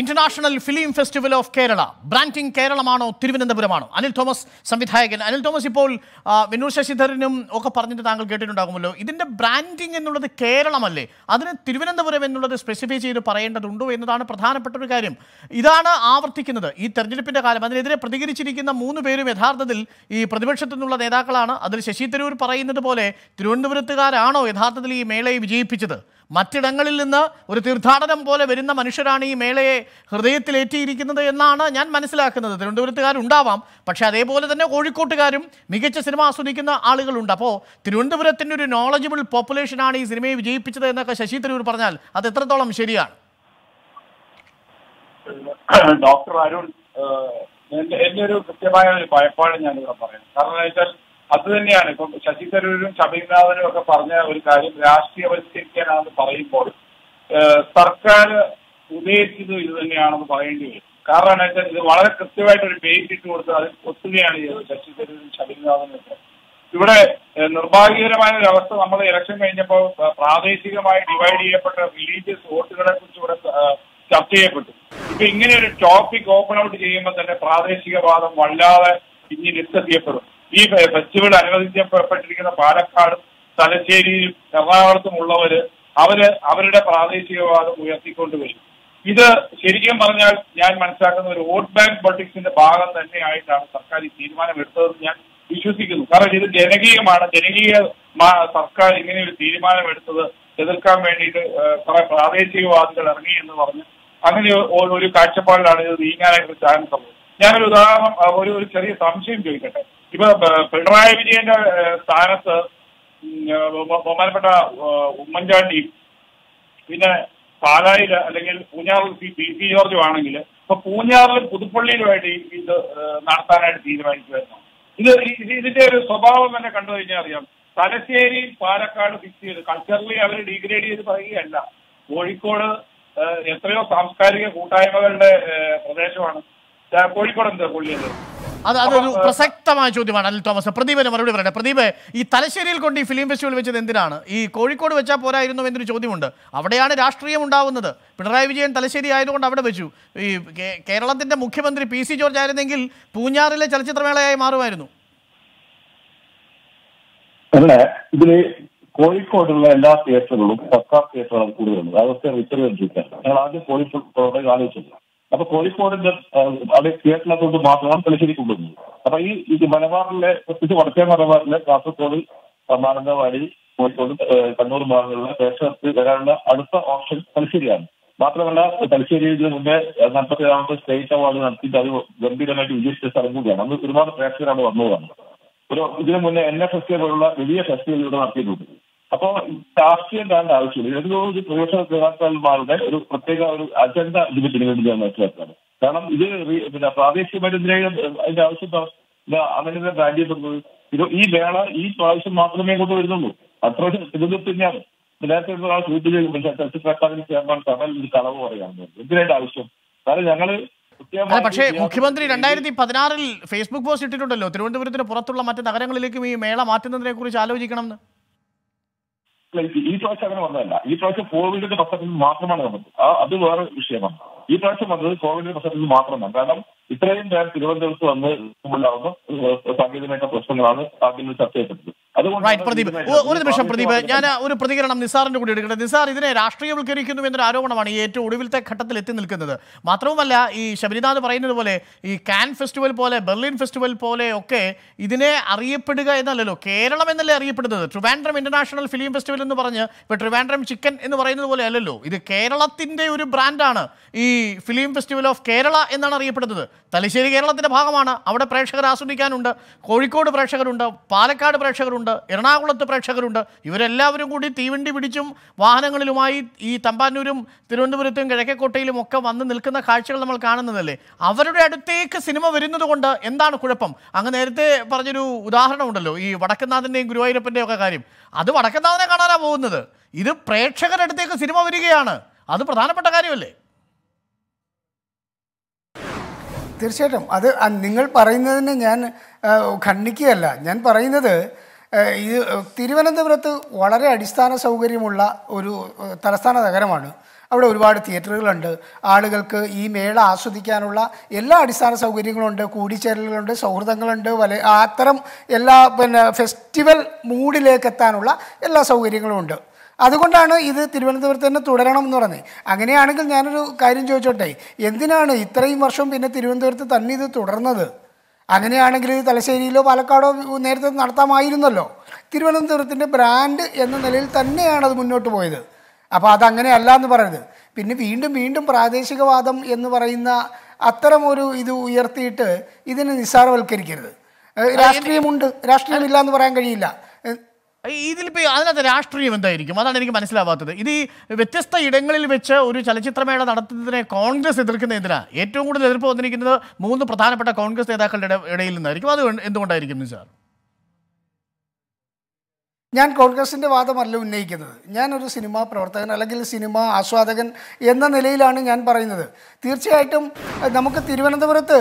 International film festival of Kerala branding കേരളമാണോ തിരുവനന്തപുരമാണോ അനിൽ തോമസ് സംവിധായകൻ. Anil Thomas ഇപ്പോൾ വിനൂർ ശശിധരനും ഒക്കെ പറഞ്ഞിട്ട് താങ്കൾ കേട്ടിട്ടുണ്ടാകുമല്ലോ. ഇതിന്റെ ബ്രാൻഡിംഗ് എന്നുള്ളത് കേരളമല്ലേ? അതിന് തിരുവനന്തപുരം എന്നുള്ളത് സ്പെസിഫൈ ചെയ്ത് പറയേണ്ടതുണ്ടോ എന്നതാണ് പ്രധാനപ്പെട്ട ഒരു കാര്യം. ഇതാണ് ആവർത്തിക്കുന്നത്. ഈ തെരഞ്ഞെടുപ്പിന്റെ കാലം. അതിനെതിരെ പ്രതികരിച്ചിരിക്കുന്ന മൂന്ന് പേരും യഥാർത്ഥത്തിൽ ഈ പ്രതിപക്ഷത്തു നിന്നുള്ള നേതാക്കളാണ്. അതിൽ ശശി തരൂർ പറയുന്നത് പോലെ തിരുവനന്തപുരത്തുകാരാണോ യഥാർത്ഥത്തിൽ ഈ മേളയെ വിജയിപ്പിച്ചത്? മറ്റിടങ്ങളിൽ നിന്ന് ഒരു തീർത്ഥാടനം പോലെ വരുന്ന മനുഷ്യരാണ് ഈ മേളയെ ഹൃദയത്തിലേറ്റിയിരിക്കുന്നത് എന്നാണ് ഞാൻ മനസ്സിലാക്കുന്നത്. തിരുവനന്തപുരത്തുകാരുണ്ടാവാം. പക്ഷേ അതേപോലെ തന്നെ കോഴിക്കോട്ടുകാരും മികച്ച സിനിമ ആസ്വദിക്കുന്ന ആളുകളുണ്ട്. അപ്പോൾ തിരുവനന്തപുരത്തിന്റെ ഒരു നോളജബിൾ പോപ്പുലേഷനാണ് ഈ സിനിമയെ വിജയിപ്പിച്ചത് എന്നൊക്കെ ശശി തരൂർ പറഞ്ഞാൽ അത് എത്രത്തോളം ശരിയാണ്? ഡോക്ടർ അരുൺ എന്റെ ഒരു കൃത്യമായ ഒരു ഭയപ്പാട് ഞാനിവിടെ പറയാം. കാരണം വെച്ചാൽ അത് തന്നെയാണ്. ഇപ്പം ശശി തരൂരും ശബരിനാഥനും ഒക്കെ പറഞ്ഞ ഒരു കാര്യം രാഷ്ട്രീയവൽക്കരിക്കാനാണെന്ന് പറയുമ്പോൾ സർക്കാർ ഉദ്ദേശിച്ചത് ഇത് തന്നെയാണെന്ന് പറയേണ്ടി വരും. കാരണം വെച്ചാൽ ഇത് വളരെ കൃത്യമായിട്ട് ഒരു പേജ് ഇട്ട് കൊടുത്ത് അതിൽ ഒത്തുകയാണ് ചെയ്തത് ശശി തരൂരും ശബരിനാഥനും ഒക്കെ. ഇവിടെ നിർഭാഗ്യകരമായ ഒരു അവസ്ഥ നമ്മൾ ഇലക്ഷൻ കഴിഞ്ഞപ്പോൾ പ്രാദേശികമായി ഡിവൈഡ് ചെയ്യപ്പെട്ട റിലീജിയസ് വോട്ടുകളെ കുറിച്ച് ഇവിടെ ചർച്ച ചെയ്യപ്പെട്ടു. ഇപ്പൊ ഇങ്ങനെ ഒരു ടോപ്പിക് ഓപ്പൺ ഔട്ട് ചെയ്യുമ്പോൾ തന്നെ പ്രാദേശികവാദം വല്ലാതെ പിന്നിലെത്തെത്തിയപ്പെടും ഈ ഫെസ്റ്റിവൽ അനുവദിക്കപ്പെട്ടിരിക്കുന്ന പാലക്കാടും എറണാകുളത്തും ഉള്ളവര് അവർ അവരുടെ പ്രാദേശികവാദം ഉയർത്തിക്കൊണ്ടുവരും ഇത് ശരിക്കും പറഞ്ഞാൽ ഞാൻ മനസ്സിലാക്കുന്ന ഒരു വോട്ട് ബാങ്ക് പൊളിറ്റിക്സിന്റെ ഭാഗം തന്നെയായിട്ടാണ് സർക്കാർ ഈ തീരുമാനം എടുത്തതെന്ന് ഞാൻ വിശ്വസിക്കുന്നു. കാരണം ഇത് ജനകീയമാണ്. ജനകീയ സർക്കാർ ഇങ്ങനെ ഒരു തീരുമാനം എടുത്തത് എതിർക്കാൻ വേണ്ടിയിട്ട് കുറെ പ്രാദേശികവാദികൾ ഇറങ്ങി എന്ന് പറഞ്ഞ് അങ്ങനെ ഒരു കാഴ്ചപ്പാടിലാണ് ഇത് നീങ്ങാനായിട്ട് ചാൻസ് ഉള്ളത്. ഞാനൊരു ഉദാഹരണം ഒരു ചെറിയ സംശയം ചോദിക്കട്ടെ. ഇപ്പൊ പിണറായി വിജയന്റെ സ്ഥാനത്ത് ബഹുമാനപ്പെട്ട ഉമ്മൻചാണ്ടി പിന്നെ പാലായിൽ അല്ലെങ്കിൽ പൂഞ്ഞാറിൽ പി പി ജോർജും ആണെങ്കിൽ ഇപ്പൊ പൂഞ്ഞാറിലും പുതുപ്പള്ളിയിലുമായിട്ട് ഇത് നടത്താനായിട്ട് തീരുമാനിക്കുമായിരുന്നു ഇത് ഇതിന്റെ ഒരു സ്വഭാവം തന്നെ കണ്ടു കഴിഞ്ഞാൽ അറിയാം. തലശ്ശേരി പാലക്കാട് ഫിക്സ് ചെയ്ത് കൾച്ചറലി അവർ ഡിഗ്രേഡ് ചെയ്ത് പറയുകയല്ല. കോഴിക്കോട് എത്രയോ സാംസ്കാരിക കൂട്ടായ്മകളുടെ പ്രദേശമാണ്. കോഴിക്കോട് എന്താ പുള്ളിയത് അത് അതൊരു പ്രസക്തമായ ചോദ്യമാണ്. അനിൽ തോമസ് പ്രദീപിന് മറുപടി പറയട്ടെ. പ്രദീപ് ഈ തലശ്ശേരിയിൽ കൊണ്ട് ഈ ഫിലിം ഫെസ്റ്റിവൽ വെച്ചത് എന്തിനാണ്? ഈ കോഴിക്കോട് വെച്ചാൽ പോരായിരുന്നു എന്നൊരു ചോദ്യമുണ്ട്. അവിടെയാണ് രാഷ്ട്രീയം ഉണ്ടാവുന്നത്. പിണറായി വിജയൻ തലശ്ശേരി ആയതുകൊണ്ട് അവിടെ വെച്ചു. ഈ കേരളത്തിന്റെ മുഖ്യമന്ത്രി പി സി ജോർജ് ആയിരുന്നെങ്കിൽ പൂഞ്ഞാറിലെ ചലച്ചിത്രമേളയായി മാറുമായിരുന്നു. അല്ല ഇതിൽ കോഴിക്കോടുള്ള എല്ലാ തിയേറ്ററുകളും സർക്കാർ തിയേറ്ററുകളും കൂടുതലുണ്ട് അതൊക്കെ റിസർവ് ചെയ്തിട്ടാണ് ഞങ്ങൾ ആദ്യം കോഴിക്കോട് ആലോചിച്ചത് അപ്പൊ കോഴിക്കോടിന്റെ അവിടെ തിയേറ്ററിനകത്തോട്ട് മാത്രമാണ് തലശ്ശേരി കൊണ്ടുവന്നത് അപ്പൊ ഈ മലബാറിലെ പ്രത്യേകിച്ച് വടക്കേ മലബാറിലെ കാസർഗോഡ് മാനന്തവാടി കോഴിക്കോട് കണ്ണൂർ ഭാഗങ്ങളിലെ പ്രേക്ഷകർക്ക് വരാനുള്ള അടുത്ത ഓപ്ഷൻ തലശ്ശേരിയാണ്. മാത്രമല്ല തലശ്ശേരി ഇതിന് മുന്നേ നാൽപ്പത്തി ഏഴാമത്തെ സ്റ്റേറ്റ് അവാർഡ് നടത്തിയിട്ട് അത് ഗംഭീരമായിട്ട് വിജയിച്ച സ്ഥലം കൂടിയാണ് അന്ന് ഒരുപാട് പ്രേക്ഷകരാണ് വന്നതാണ്. ഒരു ഇതിനു മുന്നേ എൻ എഫ് എസ് കെ പോലുള്ള വലിയ ഫെസ്റ്റിവൽ ഇവിടെ നടത്തിയിട്ടുണ്ട്. അപ്പോ രാഷ്ട്രീയം കാണേണ്ട ആവശ്യമില്ല. ഇതിന് ഒരു പ്രദേശ നേതാക്കന്മാരുടെ ഒരു പ്രത്യേക ഒരു അജണ്ട ഇതിന് വേണ്ടി ഞാൻ മനസ്സിലാക്കുകയാണ് കാരണം ഇത് പിന്നെ പ്രാദേശികമായിട്ട് എന്തിനേയും അതിന്റെ ആവശ്യം അങ്ങനെ ബ്രാൻഡ് ചെയ്തിട്ടുള്ളത് ഇത് ഈ വേള ഈ പ്രാവശ്യം മാത്രമേ കൊണ്ട് വരുന്നുള്ളൂ. അത്ര തിരുവനന്തപുരത്ത് തന്നെയാണ് നേരത്തെ ഒരാൾ സൂചിപ്പിച്ച ചലച്ചിത്ര അക്കാദമി ചെയർമാൻ കമൽ ഒരു കളവ് പറയാണ് എന്തിനായിട്ട് ആവശ്യം? കാരണം ഞങ്ങൾ അല്ല പക്ഷേ മുഖ്യമന്ത്രി രണ്ടായിരത്തി പതിനാറിൽ ഫേസ്ബുക്ക് പോസ്റ്റ് ഇട്ടിട്ടുണ്ടല്ലോ. തിരുവനന്തപുരത്തിന് പുറത്തുള്ള മറ്റ് നഗരങ്ങളിലേക്കും ഈ മേള മാറ്റുന്നതിനെ കുറിച്ച് ആലോചിക്കണം എന്ന് ഈ പ്രാവശ്യം അങ്ങനെ വന്നതല്ല. ഈ പ്രാവശ്യം കോവിഡിന്റെ പശ്ചാത്തലത്തിൽ മാത്രമാണ് വന്നത്. ആ അത് വേറെ വിഷയമാണ്. ഈ പ്രാവശ്യം വന്നത് കോവിഡിന്റെ പശ്ചാത്തലത്തിൽ മാത്രമാണ്. കാരണം ഇത്രയും പേർ തിരുവനന്തപുരത്ത് വന്ന് ഉണ്ടാവുന്ന സാങ്കേതികമായിട്ടുള്ള പ്രശ്നങ്ങളാണ് ആദ്യം ചർച്ച ചെയ്യപ്പെട്ടത്. റൈറ്റ് പ്രദീപ്. ഒരു നിമിഷം പ്രദീപ് ഞാൻ ഒരു പ്രതികരണം നിസാറിന്റെ കൂടി എടുക്കട്ടെ. നിസാർ ഇതിനെ രാഷ്ട്രീയവൽക്കരിക്കുന്നു എന്നൊരു ആരോപണമാണ് ഈ ഏറ്റവും ഒടുവിലത്തെ ഘട്ടത്തിൽ എത്തി നിൽക്കുന്നത്. മാത്രവുമല്ല ഈ ശബരിനാഥ് പറയുന്നത് പോലെ ഈ കാൻ ഫെസ്റ്റിവൽ പോലെ ബെർലിൻ ഫെസ്റ്റിവൽ പോലെ ഒക്കെ ഇതിനെ അറിയപ്പെടുക എന്നല്ലല്ലോ. കേരളം എന്നല്ലേ അറിയപ്പെടുന്നത്? ട്രിവാൻഡ്രം ഇന്റർനാഷണൽ ഫിലിം ഫെസ്റ്റിവൽ എന്ന് പറഞ്ഞ് ഇപ്പൊ ട്രിവാൻഡ്രം ചിക്കൻ എന്ന് പറയുന്നത് പോലെ അല്ലല്ലോ. ഇത് കേരളത്തിന്റെ ഒരു ബ്രാൻഡാണ് ഈ ഫിലിം ഫെസ്റ്റിവൽ ഓഫ് കേരള എന്നാണ് അറിയപ്പെടുന്നത്. തലശ്ശേരി കേരളത്തിന്റെ ഭാഗമാണ്. അവിടെ പ്രേക്ഷകർ ആസ്വദിക്കാനുണ്ട്. കോഴിക്കോട് പ്രേക്ഷകരുണ്ട്. പാലക്കാട് പ്രേക്ഷകരുണ്ട്. എറണാകുളത്ത് പ്രേക്ഷകരുണ്ട്. ഇവരെല്ലാവരും കൂടി തീവണ്ടി പിടിച്ചും വാഹനങ്ങളിലുമായി ഈ തമ്പാനൂരും തിരുവനന്തപുരത്തും കിഴക്കേക്കോട്ടയിലും ഒക്കെ വന്ന് നിൽക്കുന്ന കാഴ്ചകൾ നമ്മൾ കാണുന്നതല്ലേ? അവരുടെ അടുത്തേക്ക് സിനിമ വരുന്നതുകൊണ്ട് എന്താണ് കുഴപ്പം? അങ്ങ് നേരത്തെ പറഞ്ഞൊരു ഉദാഹരണമുണ്ടല്ലോ ഈ വടക്കനാഥന്റെയും ഗുരുവായൂരപ്പന്റെയും ഒക്കെ കാര്യം. അത് വടക്കനാഥനെ കാണാനാണ് പോകുന്നത്. ഇത് പ്രേക്ഷകരുടെ അടുത്തേക്ക് സിനിമ വരികയാണ്. അത് പ്രധാനപ്പെട്ട കാര്യമല്ലേ? തീർച്ചയായിട്ടും. അത് നിങ്ങൾ പറയുന്നതിന് ഞാൻ ഖണ്ഡിക്കുകയല്ല. ഞാൻ പറയുന്നത് ഇത് തിരുവനന്തപുരത്ത് വളരെ അടിസ്ഥാന സൗകര്യമുള്ള ഒരു തലസ്ഥാന നഗരമാണ്. അവിടെ ഒരുപാട് തിയേറ്ററുകളുണ്ട്. ആളുകൾക്ക് ഈ മേള ആസ്വദിക്കാനുള്ള എല്ലാ അടിസ്ഥാന സൗകര്യങ്ങളുണ്ട്. കൂടിച്ചേരലുകളുണ്ട് സൗഹൃദങ്ങളുണ്ട് വല അത്തരം എല്ലാ പിന്നെ ഫെസ്റ്റിവൽ മൂഡിലേക്ക് എത്താനുള്ള എല്ലാ സൗകര്യങ്ങളും ഉണ്ട്. അതുകൊണ്ടാണ് ഇത് തിരുവനന്തപുരത്ത് തന്നെ തുടരണം എന്ന് പറഞ്ഞത്. അങ്ങനെയാണെങ്കിൽ ഞാനൊരു കാര്യം ചോദിച്ചോട്ടെ? എന്തിനാണ് ഇത്രയും വർഷം പിന്നെ തിരുവനന്തപുരത്ത് തന്നെ ഇത് തുടർന്നത്? അങ്ങനെയാണെങ്കിൽ തലശ്ശേരിയിലോ പാലക്കാടോ നേരത്തെ നടത്താമായിരുന്നല്ലോ. തിരുവനന്തപുരത്തിന്റെ ബ്രാൻഡ് എന്ന നിലയിൽ തന്നെയാണ് അത് മുന്നോട്ട് പോയത്. അപ്പോൾ അതങ്ങനെയല്ല എന്ന് പറയരുത്. പിന്നെ വീണ്ടും വീണ്ടും പ്രാദേശികവാദം എന്ന് പറയുന്ന അത്തരം ഒരു ഇത് ഉയർത്തിയിട്ട് ഇതിനെ നിസ്സാരവൽക്കരിക്കരുത്. രാഷ്ട്രീയമുണ്ട്. രാഷ്ട്രീയമില്ല എന്ന് പറയാൻ കഴിയില്ല. ഏഹ് ഇതിലിപ്പോ അതിനകത്ത് രാഷ്ട്രീയം എന്തായിരിക്കും? അതാണ് എനിക്ക് മനസ്സിലാവാത്തത്. ഇത് ഈ വ്യത്യസ്ത ഇടങ്ങളിൽ വെച്ച് ഒരു ചലച്ചിത്രമേള നടത്തുന്നതിനെ കോൺഗ്രസ് എതിർക്കുന്ന എന്തിനാ? ഏറ്റവും കൂടുതൽ എതിർപ്പ് വന്നിരിക്കുന്നത് മൂന്ന് പ്രധാനപ്പെട്ട കോൺഗ്രസ് നേതാക്കളുടെ ഇടയിൽ നിന്നായിരിക്കും. അത് എന്തുകൊണ്ടായിരിക്കും നിസാർ ഞാൻ കോൺഗ്രസിന്റെ വാദമല്ല ഉന്നയിക്കുന്നത്. ഞാനൊരു സിനിമാ പ്രവർത്തകൻ അല്ലെങ്കിൽ സിനിമാ ആസ്വാദകൻ എന്ന നിലയിലാണ് ഞാൻ പറയുന്നത്. തീർച്ചയായിട്ടും നമുക്ക് തിരുവനന്തപുരത്ത്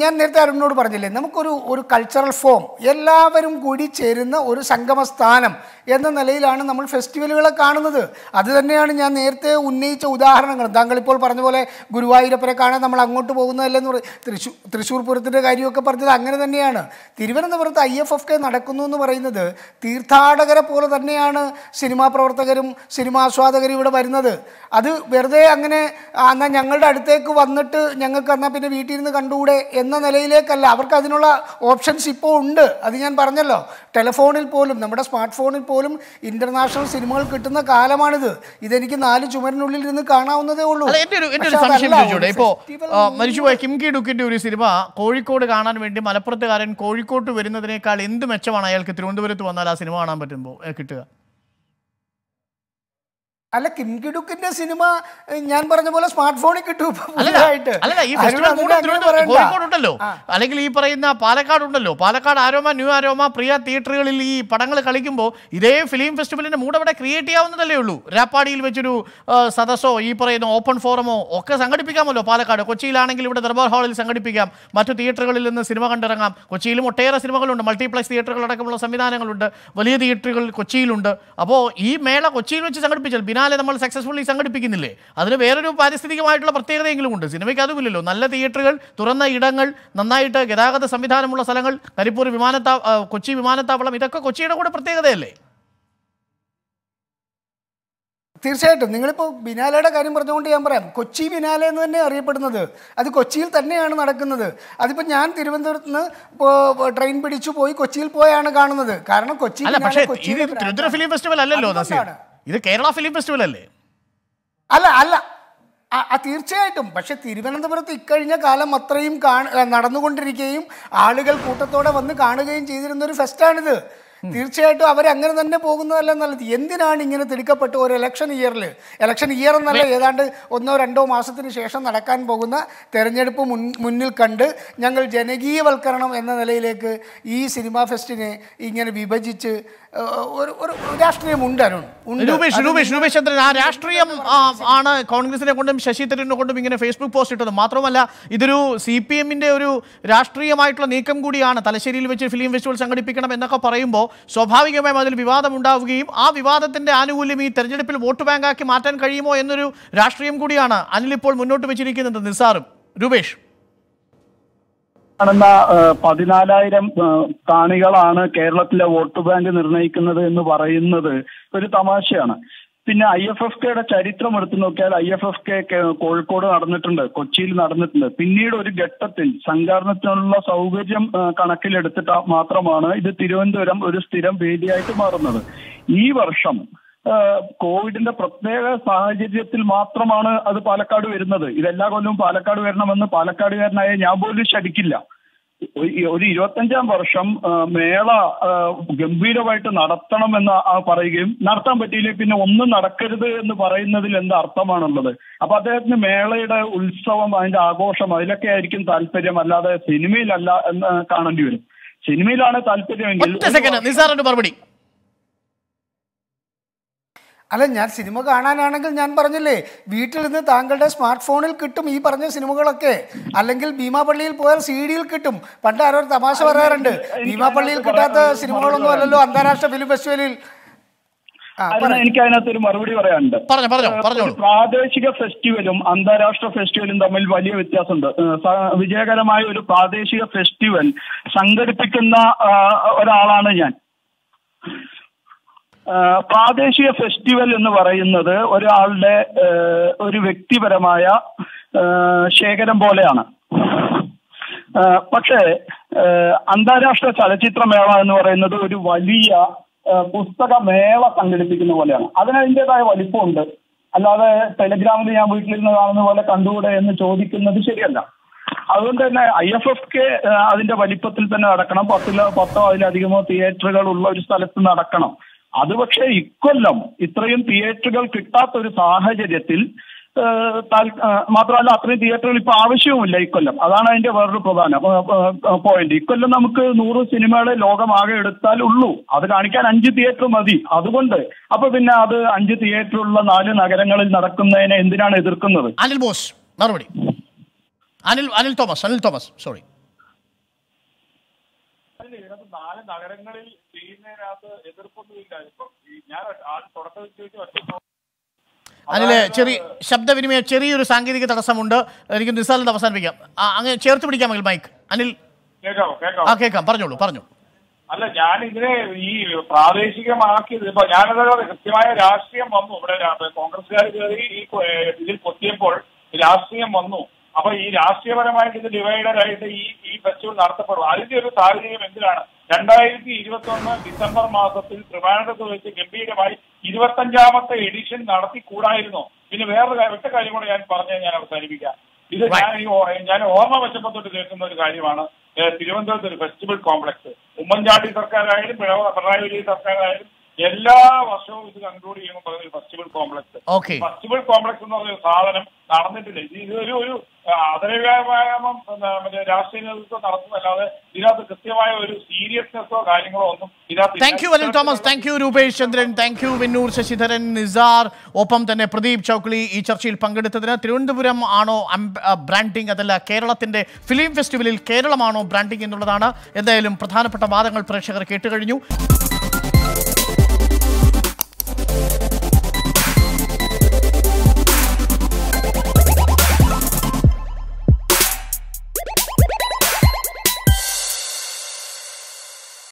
ഞാൻ നേരത്തെ അരുണിനോട് പറഞ്ഞില്ലേ നമുക്കൊരു ഒരു കൾച്ചറൽ ഫോം എല്ലാവരും കൂടി ചേരുന്ന ഒരു സംഗമ സ്ഥാനം എന്ന നിലയിലാണ് നമ്മൾ ഫെസ്റ്റിവലുകളെ കാണുന്നത്. അത് തന്നെയാണ് ഞാൻ നേരത്തെ ഉന്നയിച്ച ഉദാഹരണങ്ങൾ. താങ്കളിപ്പോൾ പറഞ്ഞ പോലെ ഗുരുവായൂരപ്പനെ കാണാൻ നമ്മൾ അങ്ങോട്ട് പോകുന്നതല്ലെന്ന് പറയും തൃശ്ശൂർ തൃശ്ശൂർ പൂരത്തിന്റെ കാര്യമൊക്കെ പറഞ്ഞത് അങ്ങനെ തന്നെയാണ്. തിരുവനന്തപുരത്ത് ഐ എഫ് എഫ് കെ നടക്കുന്നു എന്ന് പറയുന്നത് തീർത്ഥാടകരെ പോലെ തന്നെയാണ് സിനിമാ പ്രവർത്തകരും സിനിമാ ആസ്വാദകരും ഇവിടെ വരുന്നത്. അത് വെറുതെ അങ്ങനെ എന്നാൽ ഞങ്ങളുടെ അടുത്തേക്ക് വന്നിട്ട് ഞങ്ങൾക്ക് എന്നാൽ പിന്നെ വീട്ടിൽ ഇരുന്ന് കണ്ടുകൂടെ എന്ന നിലയിലേക്കല്ല. അവർക്ക് അതിനുള്ള ഓപ്ഷൻസ് ഇപ്പോൾ ഉണ്ട്. അത് ഞാൻ പറഞ്ഞല്ലോ. ടെലിഫോണിൽ പോലും നമ്മുടെ സ്മാർട്ട് ഫോണിൽ പോലും ഇന്റർനാഷണൽ സിനിമകൾ കിട്ടുന്ന കാലമാണിത്. ഇതെനിക്ക് നാല് ചുമരിനുള്ളിൽ ഇരുന്ന് കാണാവുന്നതേ ഉള്ളൂ. ഇപ്പോ മരിച്ചുപോയ കിംകി ഡുക്കിന്റെ ഒരു സിനിമ കോഴിക്കോട് കാണാൻ വേണ്ടി മലപ്പുറത്തുകാരൻ കോഴിക്കോട്ട് വരുന്നതിനേക്കാൾ എന്ത് മെച്ചമാണ് അയാൾക്ക് തിരുവനന്തപുരത്ത് വന്നാൽ ആ സിനിമ കാണാൻ പറ്റുമ്പോൾ കിട്ടുക? അല്ല കിം കിടുക്കിന്റെ സിനിമ ഞാൻ പറഞ്ഞ പോലെ സ്മാർട്ട് ഫോണിൽ കിട്ടും പറയണ്ട. അല്ലെങ്കിൽ ഈ പറയുന്ന പാലക്കാട് ഉണ്ടല്ലോ Palakkad Aroma new Aroma Priya തിയേറ്ററുകളിൽ ഈ പടങ്ങൾ കളിക്കുമ്പോൾ ഇതേ ഫിലിം ഫെസ്റ്റിവലിന്റെ മൂഡ് അവിടെ ക്രിയേറ്റ് ചെയ്യാവുന്നതല്ലേ ഉള്ളൂ. രാപ്പാടിയിൽ വെച്ചൊരു സദസ്സോ ഈ പറയുന്ന ഓപ്പൺ ഫോറമോ ഒക്കെ സംഘടിപ്പിക്കാമല്ലോ പാലക്കാട്. കൊച്ചിയിലാണെങ്കിൽ ഇവിടെ ദർബാർ ഹാളിൽ സംഘടിപ്പിക്കാം. മറ്റു തിയേറ്ററുകളിൽ നിന്ന് സിനിമ കണ്ടിറങ്ങാം. കൊച്ചിയിലും ഒട്ടേറെ സിനിമകളുണ്ട്. മൾട്ടിപ്ലക്സ് തിയേറ്ററുകൾ അടക്കമുള്ള സംവിധാനങ്ങളുണ്ട്. വലിയ തിയേറ്ററുകൾ കൊച്ചിയിലുണ്ട്. അപ്പോൾ ഈ മേള കൊച്ചിയിൽ വെച്ച് സംഘടിപ്പിച്ചാൽ ബിനാലെ നമ്മൾ സക്സസ്ഫുള്ളി സംഘടിപ്പിക്കുന്നില്ലേ? അതിന് വേറൊരു പാരിസ്ഥിതികമായിട്ടുള്ള പ്രത്യേകതയെങ്കിലും ഉണ്ട്. സിനിമയ്ക്ക് അതുമില്ലല്ലോ. നല്ല തിയേറ്ററുകൾ തുറന്ന ഇടങ്ങൾ നന്നായിട്ട് ഗതാഗത സംവിധാനമുള്ള സ്ഥലങ്ങൾ കരിപ്പൂർ വിമാനത്താ കൊച്ചി വിമാനത്താവളം ഇതൊക്കെ കൊച്ചിയുടെ കൂടെ പ്രത്യേകതയല്ലേ? തീർച്ചയായിട്ടും. നിങ്ങളിപ്പോൾ ബിനാലയുടെ കാര്യം പറഞ്ഞുകൊണ്ട് ഞാൻ പറയാം. കൊച്ചി ബിനാല എന്ന് തന്നെ അറിയപ്പെടുന്നത്. അത് കൊച്ചിയിൽ തന്നെയാണ് നടക്കുന്നത്. അതിപ്പോൾ ഞാൻ തിരുവനന്തപുരത്ത് നിന്ന് ഇപ്പോൾ ട്രെയിൻ പിടിച്ചു പോയി കൊച്ചിയിൽ പോയാണ് കാണുന്നത്. കാരണം കൊച്ചി ഫിലിം ഫെസ്റ്റിവൽ അല്ലല്ലോ. ഇത് കേരള ഫിലിം ഫെസ്റ്റിവൽ അല്ലേ അല്ല. അല്ല തീർച്ചയായിട്ടും. പക്ഷെ തിരുവനന്തപുരത്ത് ഇക്കഴിഞ്ഞ കാലം അത്രയും കാണ നടന്നുകൊണ്ടിരിക്കുകയും ആളുകൾ കൂട്ടത്തോടെ വന്ന് കാണുകയും ചെയ്തിരുന്ന ഒരു ഫെസ്റ്റാണിത് തീർച്ചയായിട്ടും അവരങ്ങനെ തന്നെ പോകുന്നതല്ല നല്ലത്. എന്തിനാണ് ഇങ്ങനെ തിടുക്കപ്പെട്ട് ഒരു ഇലക്ഷൻ ഇയറിൽ ഇലക്ഷൻ ഇയർ എന്നല്ല ഏതാണ്ട് ഒന്നോ രണ്ടോ മാസത്തിന് ശേഷം നടക്കാൻ പോകുന്ന തെരഞ്ഞെടുപ്പ് മുന്നിൽ കണ്ട് ഞങ്ങൾ ജനകീയവൽക്കരണം എന്ന നിലയിലേക്ക് ഈ സിനിമാ ഫെസ്റ്റിനെ ഇങ്ങനെ വിഭജിച്ച് ഒരു ഒരു രാഷ്ട്രീയമുണ്ട് അരുൺ ഉണ്ട്. രൂപേഷ് രൂപേഷ് രൂപേഷ് ചന്ദ്രൻ ആ രാഷ്ട്രീയം ആണ് കോൺഗ്രസിനെ കൊണ്ടും ശശി തരൂരിനെ കൊണ്ടും ഇങ്ങനെ ഫേസ്ബുക്ക് പോസ്റ്റ് ഇട്ടത്. മാത്രമല്ല ഇതൊരു സി പി എമ്മിന്റെ ഒരു രാഷ്ട്രീയമായിട്ടുള്ള നീക്കം കൂടിയാണ്. തലശ്ശേരിയിൽ വെച്ച് ഫിലിം ഫെസ്റ്റിവൽ സംഘടിപ്പിക്കണം എന്നൊക്കെ പറയുമ്പോൾ സ്വാഭാവികമായും അതിൽ വിവാദം ഉണ്ടാവുകയും ആ വിവാദത്തിന്റെ ആനുകൂല്യം ഈ തെരഞ്ഞെടുപ്പിൽ വോട്ട് ബാങ്കാക്കി മാറ്റാൻ കഴിയുമോ എന്നൊരു രാഷ്ട്രീയം കൂടിയാണ് അനിൽ ഇപ്പോൾ മുന്നോട്ട് വെച്ചിരിക്കുന്നത് നിസാറും. രൂപേഷ്. കാണുന്ന പതിനാലായിരം കാണികളാണ് കേരളത്തിലെ വോട്ട് ബാങ്ക് നിർണയിക്കുന്നത് എന്ന് പറയുന്നത് ഒരു തമാശയാണ്. പിന്നെ ഐ എഫ് എഫ് കെയുടെ ചരിത്രം എടുത്തു നോക്കിയാൽ I F F K Kozhikode നടന്നിട്ടുണ്ട് കൊച്ചിയിൽ നടന്നിട്ടുണ്ട്. പിന്നീട് ഒരു ഘട്ടത്തിൽ സംഘാടനത്തിനുള്ള സൗകര്യം കണക്കിലെടുത്തിട്ട് മാത്രമാണ് ഇത് തിരുവനന്തപുരം ഒരു സ്ഥിരം വേദിയായിട്ട് മാറുന്നത്. ഈ വർഷം കോവിഡിന്റെ പ്രത്യേക സാഹചര്യത്തിൽ മാത്രമാണ് അത് പാലക്കാട് വരുന്നത്. ഇതെല്ലാ കൊല്ലവും പാലക്കാട് വരണമെന്ന് പാലക്കാടുകാരനായ ഞാൻ പോലും ശടിക്കില്ല ഒരു- ഇരുപത്തഞ്ചാം വർഷം മേള ഗംഭീരമായിട്ട് നടത്തണമെന്ന് പറയുകയും നടത്താൻ പറ്റിയില്ലേ പിന്നെ ഒന്നും നടക്കരുത് എന്ന് പറയുന്നതിൽ എന്ത് അർത്ഥമാണുള്ളത്? അപ്പൊ അദ്ദേഹത്തിന് മേളയുടെ ഉത്സവം അതിന്റെ ആഘോഷം അതിലൊക്കെ ആയിരിക്കും താല്പര്യം അല്ലാതെ സിനിമയിലല്ല എന്ന് കാണേണ്ടി വരും. സിനിമയിലാണ് താല്പര്യമെങ്കിൽ അല്ല ഞാൻ സിനിമ കാണാനാണെങ്കിൽ ഞാൻ പറഞ്ഞില്ലേ വീട്ടിൽ നിന്ന് താങ്കളുടെ സ്മാർട്ട് ഫോണിൽ കിട്ടും ഈ പറഞ്ഞ സിനിമകളൊക്കെ. അല്ലെങ്കിൽ ഭീമാപള്ളിയിൽ പോയാൽ സി ഡിയിൽ കിട്ടും. പണ്ട് ആരോ തമാശ പറയാറുണ്ട് ഭീമാപള്ളിയിൽ കിട്ടാത്ത സിനിമകളൊന്നും അല്ലല്ലോ അന്താരാഷ്ട്ര ഫിലിം ഫെസ്റ്റിവലിൽ എനിക്ക് അതിനകത്ത് ഒരു മറുപടി പറയാനുണ്ട്. പ്രാദേശിക ഫെസ്റ്റിവലും അന്താരാഷ്ട്ര ഫെസ്റ്റിവലും തമ്മിൽ വലിയ വ്യത്യാസമുണ്ട്. വിജയകരമായ ഒരു പ്രാദേശിക ഫെസ്റ്റിവൽ സംഘടിപ്പിക്കുന്ന ഒരാളാണ് ഞാൻ. പ്രാദേശിക ഫെസ്റ്റിവൽ എന്ന് പറയുന്നത് ഒരാളുടെ ഒരു വ്യക്തിപരമായ ശേഖരം പോലെയാണ്. പക്ഷേ അന്താരാഷ്ട്ര ചലച്ചിത്രമേള എന്ന് പറയുന്നത് ഒരു വലിയ പുസ്തക പുസ്തകമേള സംഘടിപ്പിക്കുന്ന പോലെയാണ്. അതിന് അതിന്റെതായ വലിപ്പമുണ്ട്. അല്ലാതെ ടെലിഗ്രാമിൽ ഞാൻ വീട്ടിലിരുന്ന് കാണുന്ന പോലെ കണ്ടുകൂടെ എന്ന് ചോദിക്കുന്നത് ശരിയല്ല. അതുകൊണ്ട് തന്നെ ഐ എഫ് എഫ് കെ അതിന്റെ വലിപ്പത്തിൽ തന്നെ നടക്കണം. പത്തിലോ പത്തോ അതിലധികമോ തിയേറ്ററുകൾ ഉള്ള ഒരു സ്ഥലത്ത് നടക്കണം. അത് പക്ഷേ ഇക്കൊല്ലം ഇത്രയും തിയേറ്ററുകൾ കിട്ടാത്ത ഒരു സാഹചര്യത്തിൽ മാത്രമല്ല അത്രയും തിയേറ്ററുകൾ ഇപ്പൊ ആവശ്യവുമില്ല ഇക്കൊല്ലം. അതാണ് അതിന്റെ വേറൊരു പ്രധാന പോയിന്റ് ഇക്കൊല്ലം നമുക്ക് നൂറ് സിനിമകളെ ലോകമാകെ എടുത്താൽ ഉള്ളൂ. അത് കാണിക്കാൻ അഞ്ച് തിയേറ്റർ മതി. അതുകൊണ്ട് അപ്പൊ പിന്നെ അത് അഞ്ച് തിയേറ്ററുള്ള നാല് നഗരങ്ങളിൽ നടക്കുന്നതിനെ എന്തിനാണ് എതിർക്കുന്നത്? അനിൽ ബോസ് മറുപടി. അനിൽ അനിൽ തോമസ് അനിൽ തോമസ് സോറി അല്ല, ഇതിനകത്ത് നാല് നഗരങ്ങളിൽ ചെയ്യുന്നതിനകത്ത് എതിർപ്പൊന്നുമില്ല ഇപ്പം ഞാൻ ആദ്യം തുടക്കത്തിൽ ചോദിച്ചു ഒറ്റ ചെറിയ ശബ്ദവിനിമയം ചെറിയൊരു സാങ്കേതിക തടസ്സമുണ്ട്. എനിക്ക് നിസ്സാറിൽ അവസാനിപ്പിക്കാം. അങ്ങനെ അങ്ങ് ചേർത്ത് പിടിക്കാമെങ്കിൽ മൈക്ക്. അനിൽ. ആ കേൾക്കാം. പറഞ്ഞോളൂ പറഞ്ഞോളൂ. അല്ല ഞാൻ ഇതിനെ ഈ പ്രാദേശികമാക്കിയത് ഇപ്പൊ ഞാനത് കൃത്യമായ രാഷ്ട്രീയം വന്നു. ഇവിടെ കോൺഗ്രസ്സുകാർ കയറി ഈ ഇതിൽ കൊത്തിയപ്പോൾ രാഷ്ട്രീയം വന്നു. അപ്പൊ ഈ രാഷ്ട്രീയപരമായിട്ട് ഇത് ഡിവൈഡഡ് ആയിട്ട് ഈ ഈ ഫെസ്റ്റിവൽ നടത്തപ്പെടും. അതിന്റെ ഒരു സാഹചര്യം എന്തിനാണ് രണ്ടായിരത്തി ഇരുപത്തി ഒന്ന് ഡിസംബർ മാസത്തിൽ ട്രിവാൻഡ്രത്ത് വെച്ച് ഗംഭീരമായി ഇരുപത്തഞ്ചാമത്തെ എഡിഷൻ നടത്തിക്കൂടായിരുന്നു. പിന്നെ വേറൊരു ഒറ്റ കാര്യം കൂടെ ഞാൻ പറഞ്ഞ് ഞാൻ അവസാനിപ്പിക്കാം. ഇത് ഞാൻ ഈ ഞാൻ ഓർമ്മ വെച്ചപ്പോൾ കേൾക്കുന്ന ഒരു കാര്യമാണ് തിരുവനന്തപുരത്ത് ഒരു ഫെസ്റ്റിവൽ കോംപ്ലക്സ് ഉമ്മൻചാണ്ടി സർക്കാരായാലും പിണ- പിണറായി വിജയൻ സർക്കാരായാലും എല്ലാ വർഷവും ഇത് കൺക്ലൂഡ് ചെയ്യുമ്പോൾ പറയുന്ന ഫെസ്റ്റിവൽ കോംപ്ലക്സ് ഫെസ്റ്റിവൽ കോംപ്ലക്സ് എന്ന് പറഞ്ഞ സാധനം നടന്നിട്ടില്ല. ഇത് ഇതൊരു ഒരു ആദരവ്യായാമം മറ്റേ രാഷ്ട്രീയ നേതൃത്വം നടത്തുന്നതല്ലാതെ ഇതിനകത്ത് കൃത്യമായ ഒരു സീരിയസ്നെസ്സോ കാര്യങ്ങളോ ഒന്നും ഇതിനകത്ത് thank you Anil Thomas thank you Rupesh Chandran thank you Vennur Sasidharan Nisar ഒപ്പം തന്നെ പ്രദീപ് ചൗക്ലി ഈ ചർച്ചയിൽ പങ്കെടുത്തതിന് തിരുവനന്തപുരം ആണോ ബ്രാൻഡിംഗ് അതല്ല കേരളത്തിന്റെ ഫിലിം ഫെസ്റ്റിവലിൽ കേരളമാണോ ബ്രാൻഡിംഗ് എന്നുള്ളതാണ്. എന്തായാലും പ്രധാനപ്പെട്ട വാദങ്ങൾ പ്രേക്ഷകർ കേട്ടുകഴിഞ്ഞു.